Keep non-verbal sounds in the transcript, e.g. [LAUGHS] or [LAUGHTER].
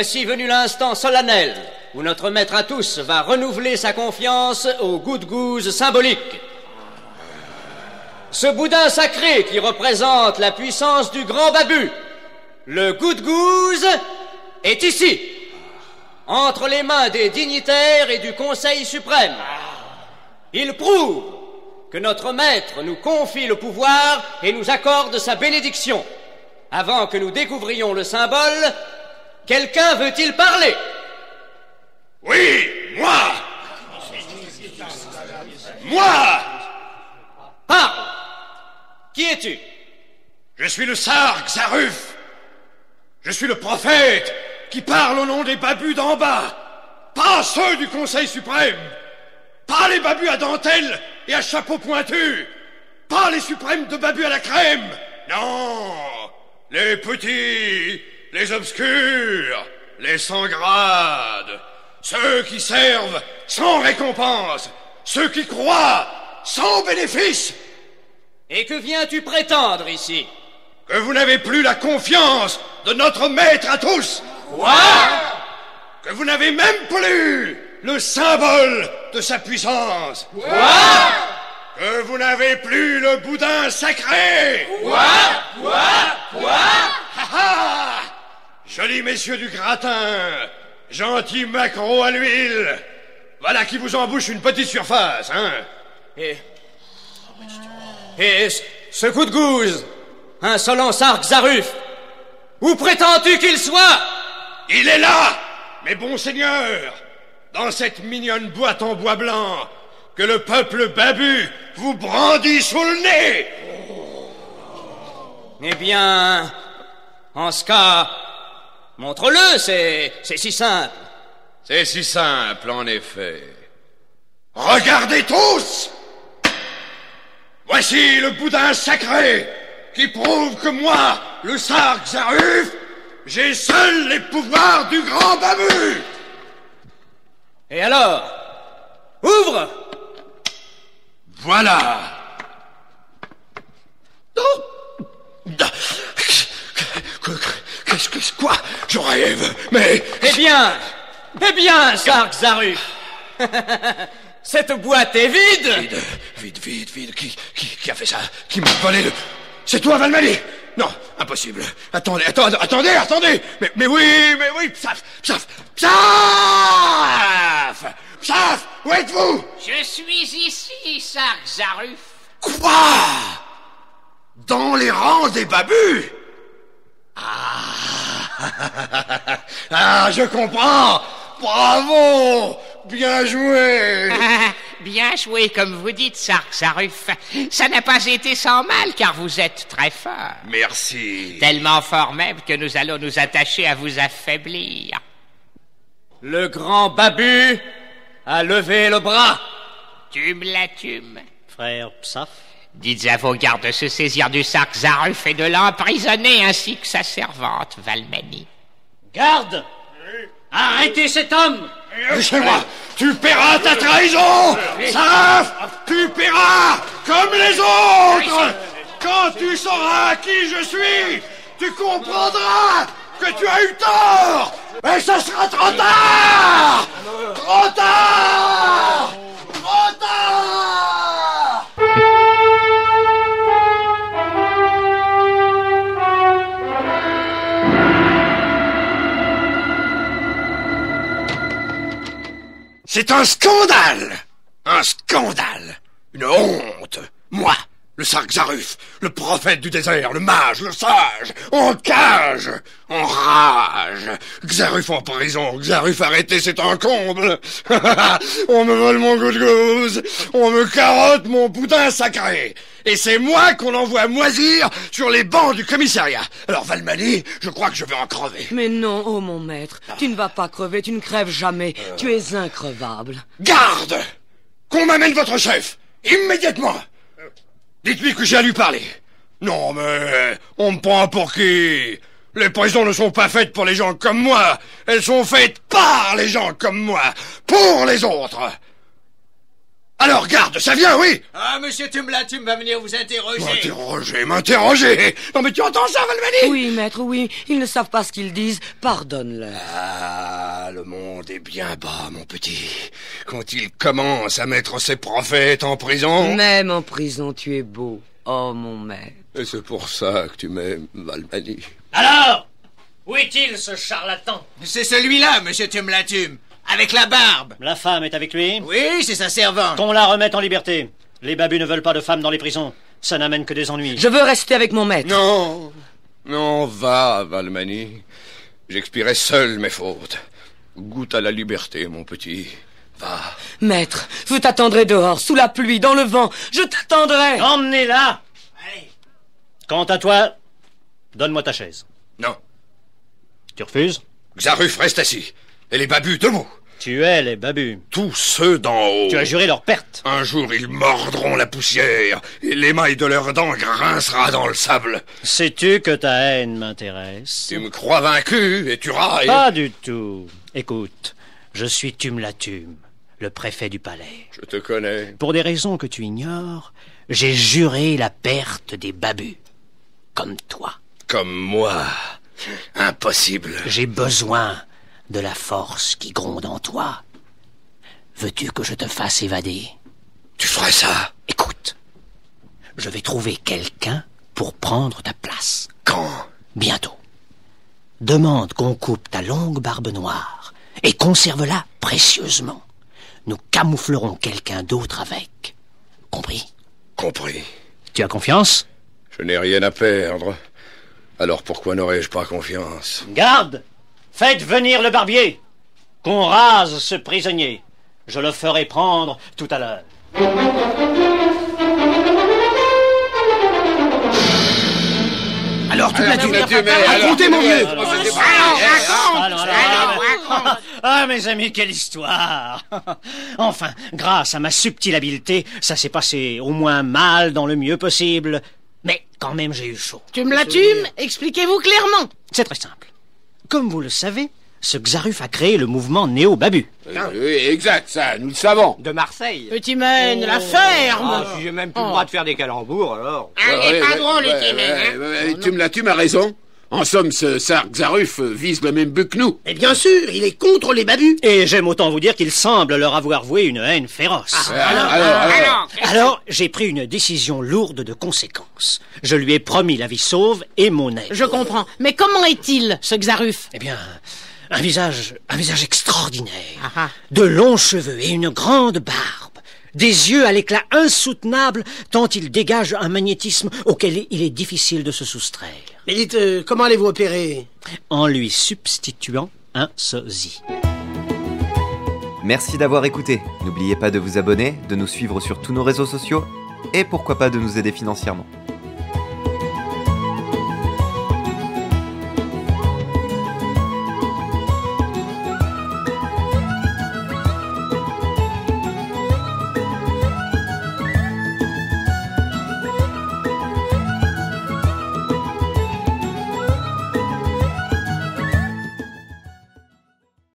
Voici venu l'instant solennel où notre maître à tous va renouveler sa confiance au gouze symbolique. Ce boudin sacré qui représente la puissance du grand babu, le goût de est ici, entre les mains des dignitaires et du Conseil suprême. Il prouve que notre maître nous confie le pouvoir et nous accorde sa bénédiction. Avant que nous découvrions le symbole, quelqu'un veut-il parler? Oui, moi Moi Parle Qui es-tu? Je suis le Sar Xaruf. Je suis le prophète qui parle au nom des babus d'en bas, pas ceux du Conseil suprême. Pas les babus à dentelle et à chapeau pointu. Pas les suprêmes de babus à la crème. Non. Les petits, les obscurs, les sans grade. Ceux qui servent sans récompense. Ceux qui croient sans bénéfice. Et que viens-tu prétendre ici? Que vous n'avez plus la confiance de notre maître à tous. Quoi? Que vous n'avez même plus le symbole de sa puissance. Quoi? Que vous n'avez plus le boudin sacré. Quoi? Quoi? Quoi? Ha ha Jolis messieurs du gratin, gentil macro à l'huile, voilà qui vous embouche une petite surface, hein Et. Et ce- ce coup de gouze, insolent Sark Zaruf, où prétends-tu qu'il soit? Il est là, mes bons seigneurs, dans cette mignonne boîte en bois blanc que le peuple babu vous brandit sous le nez. Eh bien, en ce cas, montre-le, c'est, c'est si simple. C'est si simple, en effet. Regardez tous! Voici le boudin sacré qui prouve que moi, le Sark Zaruf, j'ai seul les pouvoirs du grand babu! Et alors? Ouvre! Voilà Oh Qu'est-ce que c'est quoi Mais... Eh bien, eh bien, Sark [LAUGHS] Cette boîte est vide. Vide, vide, vide, vide. Qui, qui, qui a fait ça? Qui m'a volé le... C'est toi, Valmani Non, impossible. Attendez, attendez, attendez, attendez. Mais, mais oui, mais oui, psaf, psaf, psaf! Psaf Où êtes-vous? Je suis ici, Sark Zaruf. Quoi? Dans les rangs des babus? [LAUGHS] Ah je comprends Bravo Bien joué Ah, [LAUGHS] Bien joué, comme vous dites, Sark Zaruf. Ça n'a pas été sans mal, car vous êtes très fort. Merci. Tellement fort même que nous allons nous attacher à vous affaiblir. Le grand Babu a levé le bras. Tume la tume. Frère Psaf, Dites à vos gardes de se saisir du Sark Zaruf et de l'emprisonner ainsi que sa servante, Valmani. Garde! Arrêtez cet homme! Lâchez-moi Tu paieras ta trahison! Saraf Tu paieras Comme les autres! Quand tu sauras qui je suis, tu comprendras que tu as eu tort! Et ce sera trop tard! Trop tard C'est un scandale! Un scandale! Une honte! Moi, le Sark Zaruf, le prophète du désert, le mage, le sage, en cage, en rage. Xaruf en prison, Xaruf arrêté, c'est un comble. [LAUGHS] on me vole mon goût de gouze, on me carotte mon boudin sacré. Et c'est moi qu'on envoie moisir sur les bancs du commissariat. Alors Valmani, je crois que je vais en crever. Mais non, oh mon maître, tu ne vas pas crever, tu ne crèves jamais, tu es increvable. Garde Qu'on m'amène votre chef Immédiatement Dites-lui que j'ai à lui parler. Non, mais on me prend pour qui? Les prisons ne sont pas faites pour les gens comme moi. Elles sont faites par les gens comme moi. Pour les autres. Alors garde, ça vient, oui Ah, monsieur Tumlatum va venir vous interroger. M'interroger, m'interroger Non mais tu entends ça, Valmani? Oui, maître, oui. Ils ne savent pas ce qu'ils disent. Pardonne-leur. Ah, le monde est bien bas, mon petit. Quand il commence à mettre ses prophètes en prison... Même en prison, tu es beau. Oh, mon maître. Et c'est pour ça que tu m'aimes, Valmani. Alors Où est-il, ce charlatan? C'est celui-là, monsieur Tumlatum, avec la barbe. La femme est avec lui? Oui, c'est sa servante. Qu'on la remette en liberté. Les babus ne veulent pas de femmes dans les prisons. Ça n'amène que des ennuis. Je veux rester avec mon maître. Non, non, va, Valmani. J'expierai seul mes fautes. Goûte à la liberté, mon petit. Va. Maître, je t'attendrai dehors, sous la pluie, dans le vent. Je t'attendrai. Emmenez-la. Quant à toi, donne-moi ta chaise. Non, Tu refuses? Xaruf reste assis. Et les babus debout. Tu es les babus. Tous ceux d'en haut. Tu as juré leur perte. Un jour, ils mordront la poussière, et l'émail de leurs dents grincera dans le sable. Sais-tu que ta haine m'intéresse? Tu me crois vaincu, et tu railles. Pas du tout. Écoute, je suis Tumlatum, le préfet du palais. Je te connais. Pour des raisons que tu ignores, j'ai juré la perte des babus. Comme toi. Comme moi. Impossible. J'ai besoin de la force qui gronde en toi. Veux-tu que je te fasse évader? Tu ferais ça Écoute, je vais trouver quelqu'un pour prendre ta place. quand? Bientôt. Demande qu'on coupe ta longue barbe noire et conserve-la précieusement. Nous camouflerons quelqu'un d'autre avec. Compris? Compris. Tu as confiance? Je n'ai rien à perdre. Alors pourquoi n'aurais-je pas confiance? Garde Faites venir le barbier Qu'on rase ce prisonnier. Je le ferai prendre tout à l'heure. Alors, Tumlatum, Tumlatum, mais racontez, mon vieux. Ah, ah. Ah, mes amis, quelle histoire Enfin, grâce à ma subtile habileté, ça s'est passé au moins mal dans le mieux possible. Mais quand même, j'ai eu chaud. Tumlatum, expliquez-vous clairement. C'est très simple. Comme vous le savez, ce Xaruf a créé le mouvement Néo-Babu. Oui, exact, ça, nous le savons. De Marseille. Petit mène, la ferme. Ah, si j'ai même plus le droit de faire des calembours, alors. Ah, il est pas drôle, le petit mène, hein. ouais, ouais, Tu me l'as, tu m'as raison. En somme, ce Sark Zaruf vise le même but que nous. Et bien sûr, il est contre les babus. Et j'aime autant vous dire qu'il semble leur avoir voué une haine féroce. alors, alors, alors. Alors, Alors, j'ai pris une décision lourde de conséquences. Je lui ai promis la vie sauve et mon aide. je comprends. Mais comment est-il, ce Xaruf? Eh bien, un visage, un visage extraordinaire. Ah ah. De longs cheveux et une grande barbe. Des yeux à l'éclat insoutenable tant il dégage un magnétisme auquel il est difficile de se soustraire. Mais dites, euh, comment allez-vous opérer En lui substituant un sosie. Merci d'avoir écouté. N'oubliez pas de vous abonner, de nous suivre sur tous nos réseaux sociaux et pourquoi pas de nous aider financièrement.